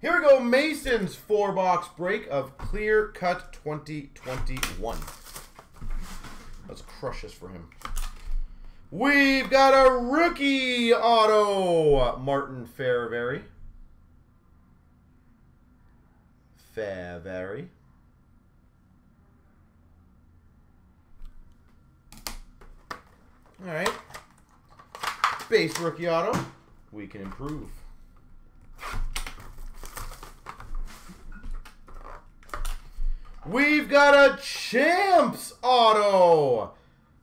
Here we go, Mason's four box break of Clear Cut 2021. Let's crush this for him. We've got a rookie auto, Martin Fehervary. Fehervary. All right. Base rookie auto. We can improve. We've got a Champs auto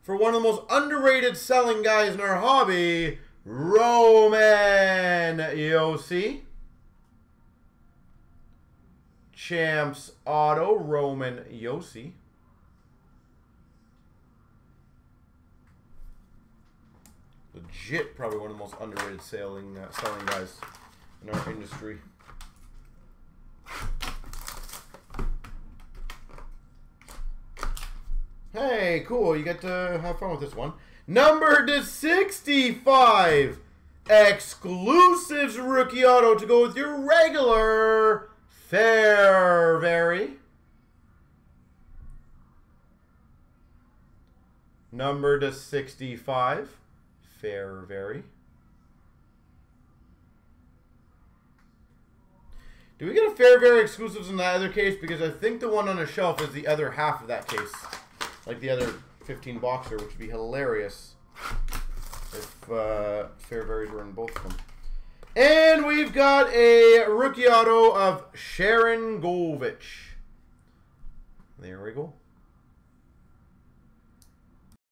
for one of the most underrated selling guys in our hobby, Roman Josi. Champs auto, Roman Josi. Legit, probably one of the most underrated selling uh, selling guys in our industry. Hey, cool. You get to have fun with this one. Number to 65. Exclusives rookie auto to go with your regular Fehervary. Number to 65. Fehervary. Do we get a Fehervary exclusives in that other case? Because I think the one on the shelf is the other half of that case like the other 15 boxer, which would be hilarious if uh, Fehervary's were in both of them. And we've got a rookie auto of Sharangovich. There we go.